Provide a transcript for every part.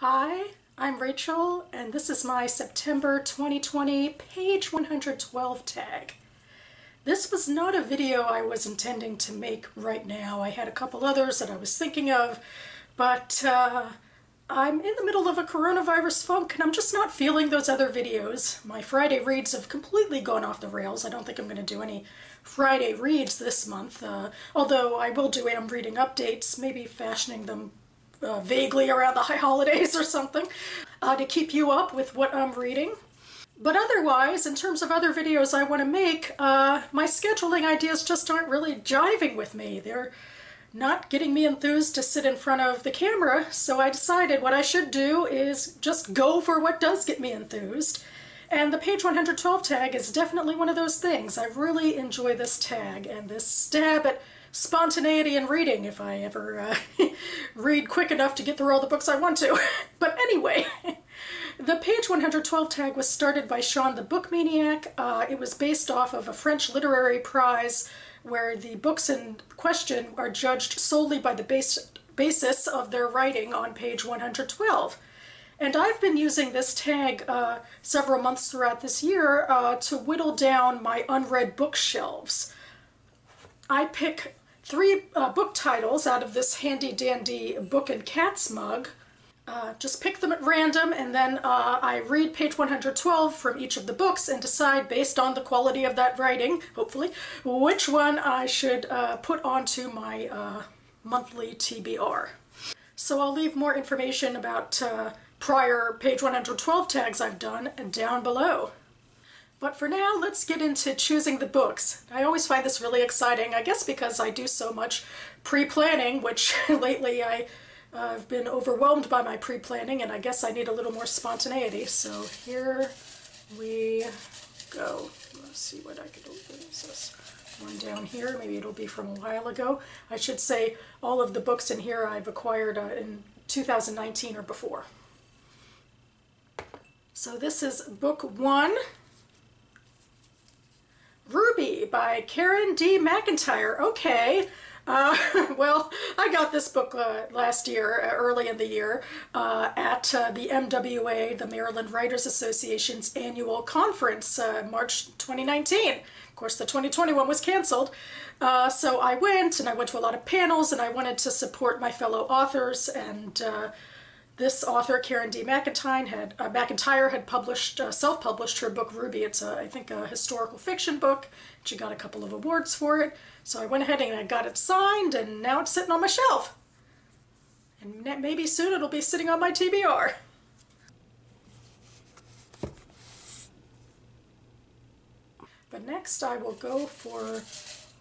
Hi, I'm Rachel, and this is my September 2020 page 112 tag. This was not a video I was intending to make right now. I had a couple others that I was thinking of, but uh, I'm in the middle of a coronavirus funk and I'm just not feeling those other videos. My Friday reads have completely gone off the rails. I don't think I'm going to do any Friday reads this month, uh, although I will do am reading updates, maybe fashioning them uh, vaguely around the high holidays or something uh, to keep you up with what I'm reading. But otherwise, in terms of other videos I want to make, uh, my scheduling ideas just aren't really jiving with me. They're not getting me enthused to sit in front of the camera, so I decided what I should do is just go for what does get me enthused. And the page 112 tag is definitely one of those things. I really enjoy this tag and this stab at spontaneity in reading if I ever uh, read quick enough to get through all the books I want to. but anyway, the page 112 tag was started by Sean the Book Maniac. Uh, it was based off of a French literary prize where the books in question are judged solely by the base, basis of their writing on page 112. And I've been using this tag uh, several months throughout this year uh, to whittle down my unread bookshelves. I pick three uh, book titles out of this handy dandy book and cats mug uh, just pick them at random and then uh, I read page 112 from each of the books and decide based on the quality of that writing, hopefully, which one I should uh, put onto my uh, monthly TBR. So I'll leave more information about uh, prior page 112 tags I've done down below. But for now, let's get into choosing the books. I always find this really exciting, I guess because I do so much pre-planning, which lately I I've been overwhelmed by my pre-planning and I guess I need a little more spontaneity. So here we go. Let's see what I could open. Is this one down here? Maybe it'll be from a while ago. I should say all of the books in here I've acquired uh, in 2019 or before. So this is book one, Ruby by Karen D. McIntyre. Okay, uh, well, I got this book uh, last year, uh, early in the year, uh, at uh, the MWA, the Maryland Writers Association's annual conference, March 2019. Of course, the 2021 was canceled. so I went and I went to a lot of panels and I wanted to support my fellow authors and this author, Karen D. McIntyre, had, uh, McIntyre had published, uh, self-published her book Ruby. It's, a, I think, a historical fiction book. She got a couple of awards for it. So I went ahead and I got it signed, and now it's sitting on my shelf. And maybe soon it'll be sitting on my TBR. But next I will go for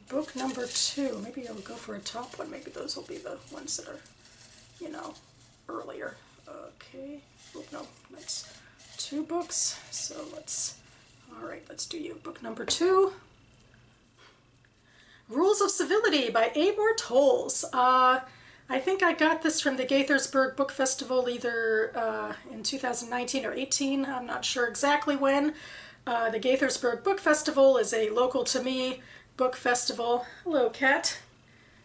book number two. Maybe I'll go for a top one. Maybe those will be the ones that are, you know, earlier. Okay, oh, no, that's two books. So let's, all right, let's do you. Book number two. Rules of Civility by Amor Towles. Uh, I think I got this from the Gaithersburg Book Festival either uh, in 2019 or 18. I'm not sure exactly when. Uh, the Gaithersburg Book Festival is a local to me book festival. Hello, cat.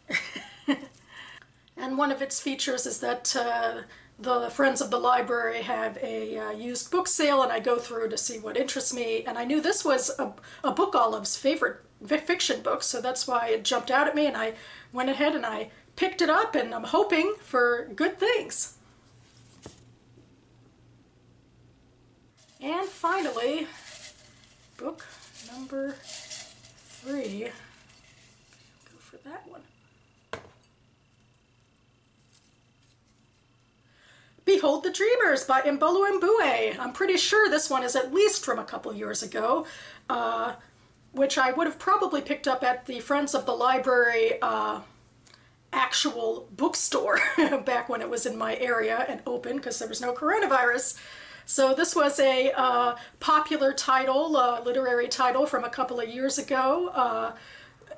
and one of its features is that uh, the Friends of the Library have a uh, used book sale and I go through to see what interests me and I knew this was a, Abookolive's favorite fiction book so that's why it jumped out at me and I went ahead and I picked it up and I'm hoping for good things. And finally, book number three. Go for that one. Behold the Dreamers by Imbolo Mbue. I'm pretty sure this one is at least from a couple years ago, uh, which I would have probably picked up at the Friends of the Library uh, actual bookstore back when it was in my area and open because there was no coronavirus. So this was a uh, popular title, uh, literary title from a couple of years ago. Uh,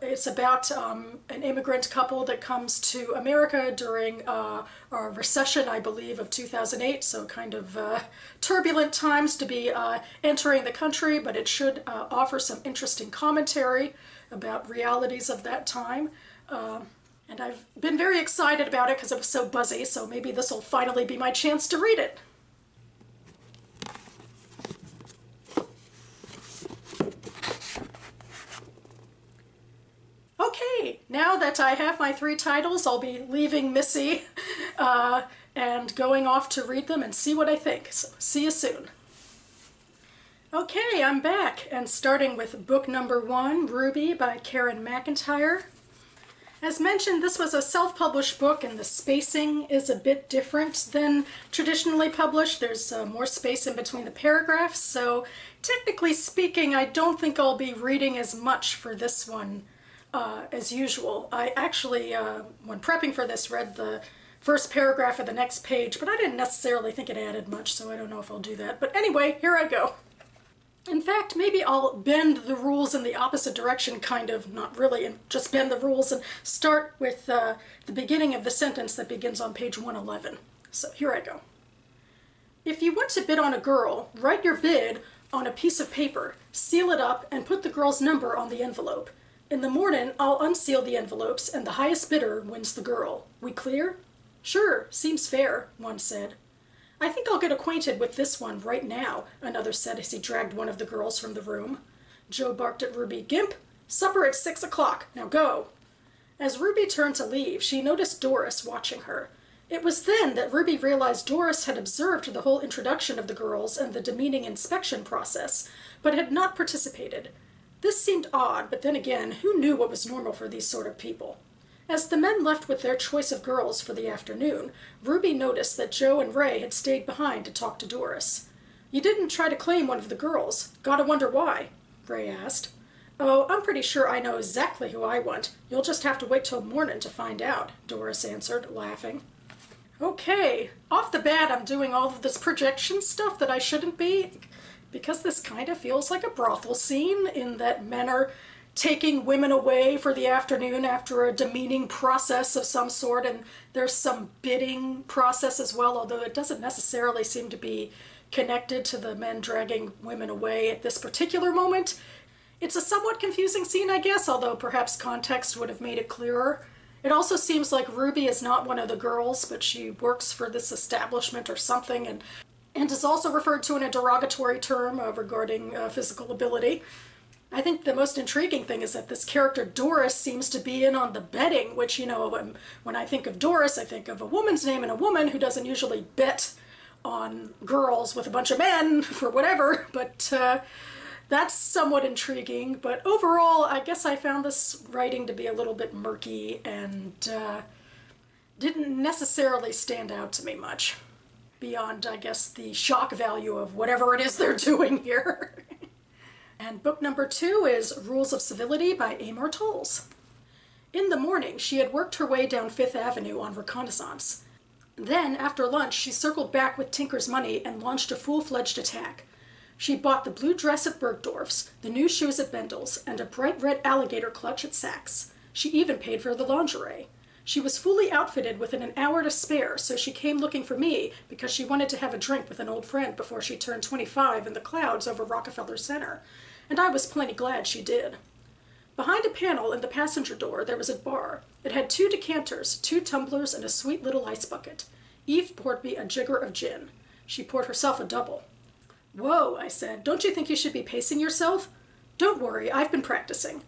it's about um, an immigrant couple that comes to America during uh, a recession, I believe, of 2008, so kind of uh, turbulent times to be uh, entering the country, but it should uh, offer some interesting commentary about realities of that time. Um, And I've been very excited about it because it was so buzzy, so maybe this will finally be my chance to read it. Okay, now that I have my three titles, I'll be leaving Missy uh, and going off to read them and see what I think. So see you soon. Okay, I'm back and starting with book number one, Ruby by Karen McIntyre. As mentioned, this was a self-published book and the spacing is a bit different than traditionally published. There's uh, more space in between the paragraphs, so technically speaking, I don't think I'll be reading as much for this one uh, as usual. I actually, uh, when prepping for this, read the first paragraph of the next page, but I didn't necessarily think it added much, so I don't know if I'll do that. But anyway, here I go. In fact, maybe I'll bend the rules in the opposite direction, kind of, not really, and just bend the rules and start with uh, the beginning of the sentence that begins on page 111. So here I go. If you want to bid on a girl, write your bid on a piece of paper, seal it up, and put the girl's number on the envelope. In the morning, I'll unseal the envelopes, and the highest bidder wins the girl. We clear? Sure, seems fair, one said. I think I'll get acquainted with this one right now, another said as he dragged one of the girls from the room. Joe barked at Ruby, Gimp, supper at six o'clock, now go. As Ruby turned to leave, she noticed Doris watching her. It was then that Ruby realized Doris had observed the whole introduction of the girls and the demeaning inspection process, but had not participated. This seemed odd, but then again, who knew what was normal for these sort of people? As the men left with their choice of girls for the afternoon, Ruby noticed that Joe and Ray had stayed behind to talk to Doris. You didn't try to claim one of the girls. Gotta wonder why, Ray asked. Oh, I'm pretty sure I know exactly who I want. You'll just have to wait till morning to find out, Doris answered, laughing. Okay, off the bat I'm doing all of this projection stuff that I shouldn't be, because this kind of feels like a brothel scene in that men are taking women away for the afternoon after a demeaning process of some sort, and there's some bidding process as well, although it doesn't necessarily seem to be connected to the men dragging women away at this particular moment. It's a somewhat confusing scene, I guess, although perhaps context would have made it clearer. It also seems like Ruby is not one of the girls, but she works for this establishment or something, and, and is also referred to in a derogatory term uh, regarding uh, physical ability. I think the most intriguing thing is that this character Doris seems to be in on the betting, which, you know, when, when I think of Doris, I think of a woman's name and a woman who doesn't usually bet on girls with a bunch of men for whatever, but uh, that's somewhat intriguing. But overall, I guess I found this writing to be a little bit murky and uh, didn't necessarily stand out to me much beyond, I guess, the shock value of whatever it is they're doing here. And book number two is Rules of Civility by Amor Towles. In the morning, she had worked her way down Fifth Avenue on reconnaissance. Then, after lunch, she circled back with Tinker's money and launched a full-fledged attack. She bought the blue dress at Bergdorf's, the new shoes at Bendel's, and a bright red alligator clutch at Saks. She even paid for the lingerie. She was fully outfitted within an hour to spare, so she came looking for me because she wanted to have a drink with an old friend before she turned 25 in the clouds over Rockefeller Center and I was plenty glad she did. Behind a panel in the passenger door there was a bar. It had two decanters, two tumblers, and a sweet little ice bucket. Eve poured me a jigger of gin. She poured herself a double. Whoa, I said, don't you think you should be pacing yourself? Don't worry, I've been practicing.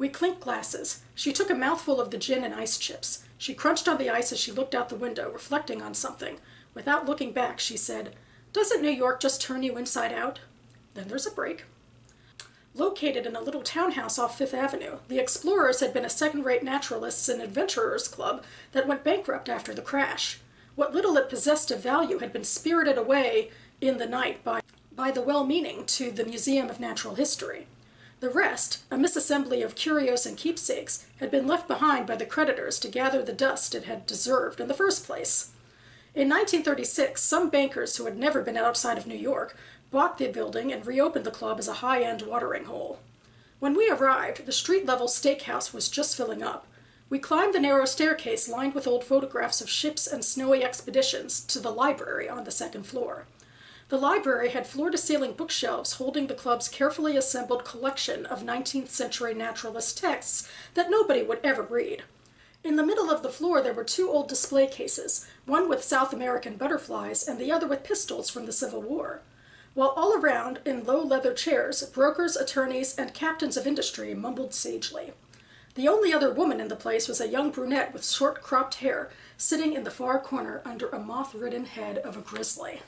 We clinked glasses. She took a mouthful of the gin and ice chips. She crunched on the ice as she looked out the window, reflecting on something. Without looking back, she said, Doesn't New York just turn you inside out? Then there's a break. Located in a little townhouse off Fifth Avenue, the Explorers had been a second-rate naturalists and adventurers club that went bankrupt after the crash. What little it possessed of value had been spirited away in the night by, by the well-meaning to the Museum of Natural History. The rest, a misassembly of curios and keepsakes, had been left behind by the creditors to gather the dust it had deserved in the first place. In 1936, some bankers who had never been outside of New York bought the building and reopened the club as a high-end watering hole. When we arrived, the street-level steakhouse was just filling up. We climbed the narrow staircase lined with old photographs of ships and snowy expeditions to the library on the second floor. The library had floor-to-ceiling bookshelves holding the club's carefully assembled collection of 19th century naturalist texts that nobody would ever read. In the middle of the floor there were two old display cases, one with South American butterflies and the other with pistols from the Civil War. While all around, in low leather chairs, brokers, attorneys, and captains of industry mumbled sagely. The only other woman in the place was a young brunette with short cropped hair, sitting in the far corner under a moth-ridden head of a grizzly.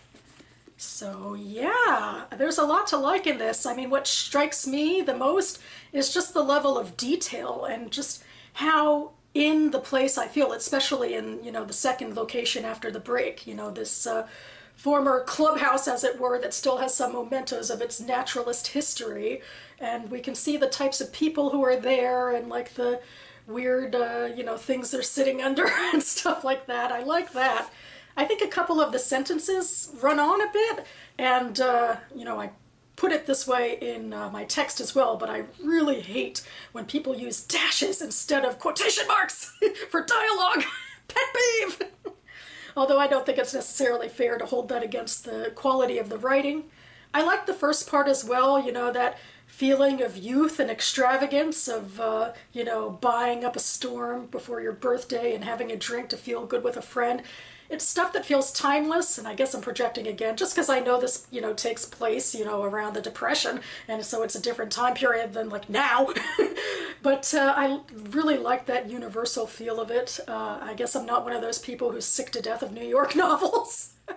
So yeah, there's a lot to like in this. I mean, what strikes me the most is just the level of detail and just how in the place I feel, especially in, you know, the second location after the break, you know, this uh, former clubhouse, as it were, that still has some mementos of its naturalist history. And we can see the types of people who are there and like the weird, uh, you know, things they're sitting under and stuff like that. I like that. I think a couple of the sentences run on a bit, and, uh, you know, I put it this way in uh, my text as well, but I really hate when people use dashes instead of quotation marks for dialogue. Pet peeve! Although I don't think it's necessarily fair to hold that against the quality of the writing. I like the first part as well, you know, that feeling of youth and extravagance of, uh, you know, buying up a storm before your birthday and having a drink to feel good with a friend. It's stuff that feels timeless, and I guess I'm projecting again, just because I know this, you know, takes place, you know, around the Depression, and so it's a different time period than like now. but uh, I really like that universal feel of it. Uh, I guess I'm not one of those people who's sick to death of New York novels.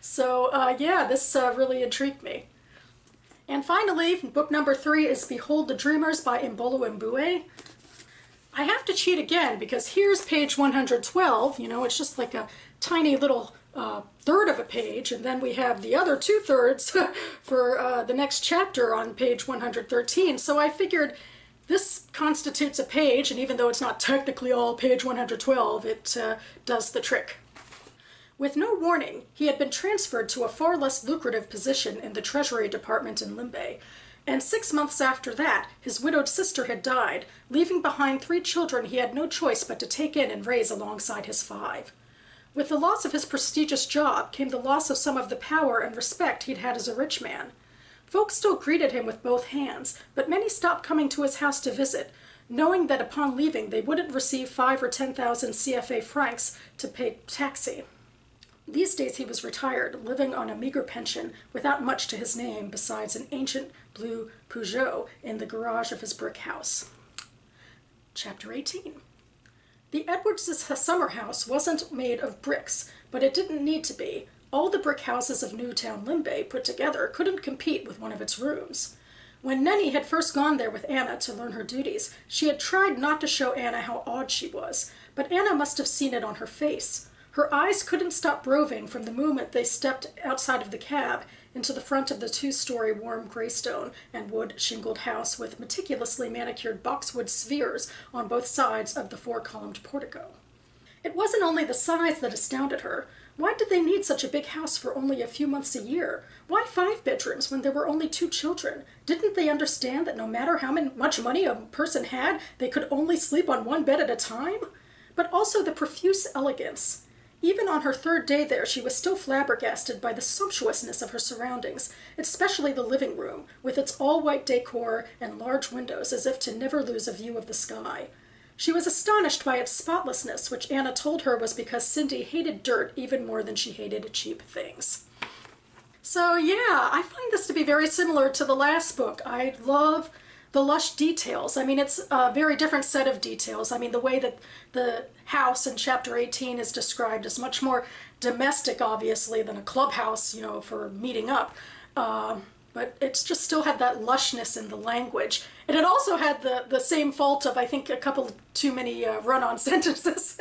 so uh, yeah, this uh, really intrigued me. And finally, book number three is Behold the Dreamers by Imbolo Mbue. I have to cheat again because here's page 112, you know, it's just like a tiny little uh, third of a page, and then we have the other two thirds for uh, the next chapter on page 113. So I figured this constitutes a page, and even though it's not technically all page 112, it uh, does the trick. With no warning, he had been transferred to a far less lucrative position in the Treasury Department in Limbe, and six months after that, his widowed sister had died, leaving behind three children he had no choice but to take in and raise alongside his five. With the loss of his prestigious job came the loss of some of the power and respect he'd had as a rich man. Folks still greeted him with both hands, but many stopped coming to his house to visit, knowing that upon leaving they wouldn't receive five or ten thousand CFA francs to pay taxi. These days he was retired, living on a meager pension, without much to his name besides an ancient blue Peugeot in the garage of his brick house. Chapter 18 the Edwards' summer house wasn't made of bricks, but it didn't need to be. All the brick houses of Newtown Limbe put together couldn't compete with one of its rooms. When Neni had first gone there with Anna to learn her duties, she had tried not to show Anna how odd she was, but Anna must have seen it on her face. Her eyes couldn't stop roving from the moment they stepped outside of the cab into the front of the two-story warm graystone and wood shingled house with meticulously manicured boxwood spheres on both sides of the four-columned portico. It wasn't only the size that astounded her. Why did they need such a big house for only a few months a year? Why five bedrooms when there were only two children? Didn't they understand that no matter how much money a person had, they could only sleep on one bed at a time? But also the profuse elegance. Even on her third day there, she was still flabbergasted by the sumptuousness of her surroundings, especially the living room, with its all-white decor and large windows as if to never lose a view of the sky. She was astonished by its spotlessness, which Anna told her was because Cindy hated dirt even more than she hated cheap things. So yeah, I find this to be very similar to the last book. I love the lush details. I mean, it's a very different set of details. I mean, the way that the house in chapter 18 is described is much more domestic, obviously, than a clubhouse, you know, for meeting up. Uh, but it's just still had that lushness in the language. And it also had the, the same fault of, I think, a couple too many uh, run-on sentences.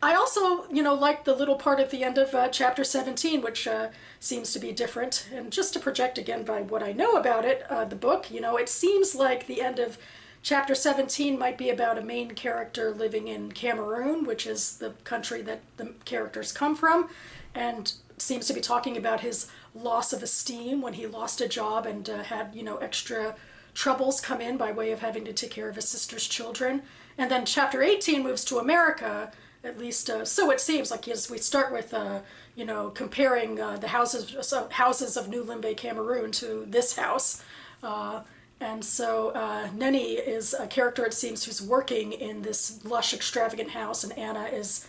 I also, you know, like the little part at the end of uh, chapter 17, which uh, seems to be different. And just to project again by what I know about it, uh, the book, you know, it seems like the end of chapter 17 might be about a main character living in Cameroon, which is the country that the characters come from, and seems to be talking about his loss of esteem when he lost a job and uh, had, you know, extra troubles come in by way of having to take care of his sister's children. And then chapter 18 moves to America, at least uh, so it seems like as we start with uh, you know comparing uh, the houses houses of New Limbe Cameroon to this house uh, And so uh, Neni is a character, it seems, who's working in this lush, extravagant house, and Anna is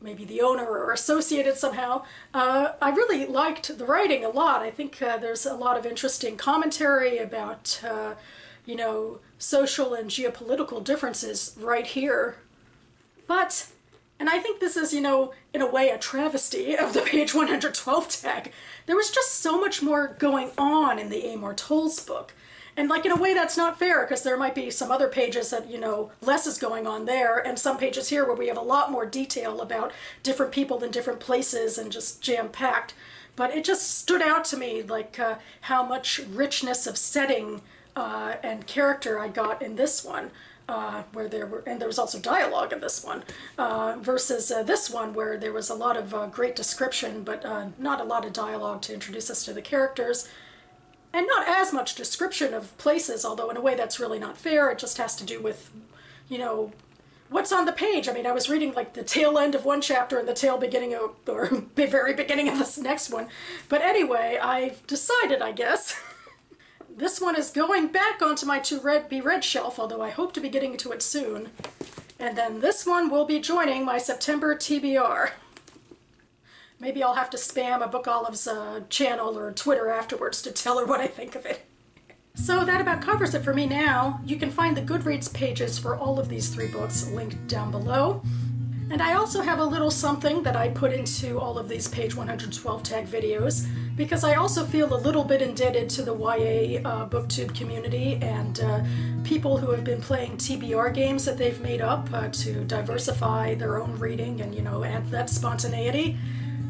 maybe the owner or associated somehow. Uh, I really liked the writing a lot. I think there's a lot of interesting commentary about, you know, social and geopolitical differences right here. But, and I think this is, you know, in a way a travesty of the page 112 tag. There was just so much more going on in the Amor Towles book. And like in a way that's not fair because there might be some other pages that, you know, less is going on there and some pages here where we have a lot more detail about different people in different places and just jam-packed. But it just stood out to me like uh, how much richness of setting uh, and character I got in this one. Uh, where there were, and there was also dialogue in this one, uh, versus uh, this one where there was a lot of uh, great description, but uh, not a lot of dialogue to introduce us to the characters, and not as much description of places, although in a way that's really not fair. It just has to do with, you know, what's on the page. I mean, I was reading like the tail end of one chapter and the tail beginning of, or the very beginning of this next one. But anyway, I've decided, I guess. this one is going back onto my to read, be red shelf, although I hope to be getting to it soon. And then this one will be joining my September TBR. Maybe I'll have to spam Abookolive's uh, channel or Twitter afterwards to tell her what I think of it. So that about covers it for me now. You can find the Goodreads pages for all of these three books linked down below. And I also have a little something that I put into all of these page 112 tag videos because I also feel a little bit indebted to the YA uh, booktube community and uh, people who have been playing TBR games that they've made up uh, to diversify their own reading and, you know, add that spontaneity.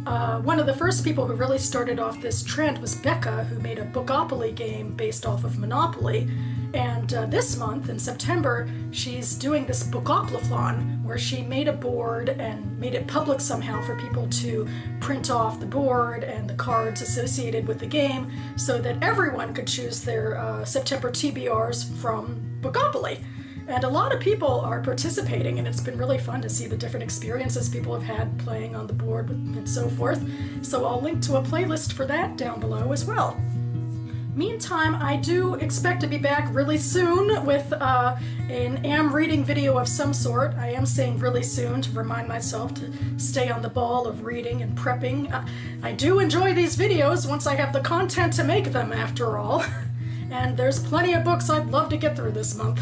Uh, one of the first people who really started off this trend was Becca, who made a Bookopoly game based off of Monopoly. And uh, this month, in September, she's doing this Bookoplathon, where she made a board and made it public somehow for people to print off the board and the cards associated with the game so that everyone could choose their uh, September TBRs from Bookopoly. And a lot of people are participating, and it's been really fun to see the different experiences people have had playing on the board and so forth. So I'll link to a playlist for that down below as well. Meantime, I do expect to be back really soon with uh, an am reading video of some sort. I am saying really soon to remind myself to stay on the ball of reading and prepping. Uh, I do enjoy these videos once I have the content to make them, after all. And there's plenty of books I'd love to get through this month.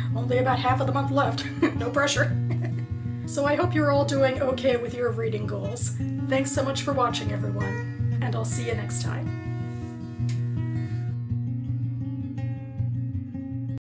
Only about half of the month left. no pressure. so I hope you're all doing okay with your reading goals. Thanks so much for watching, everyone, and I'll see you next time.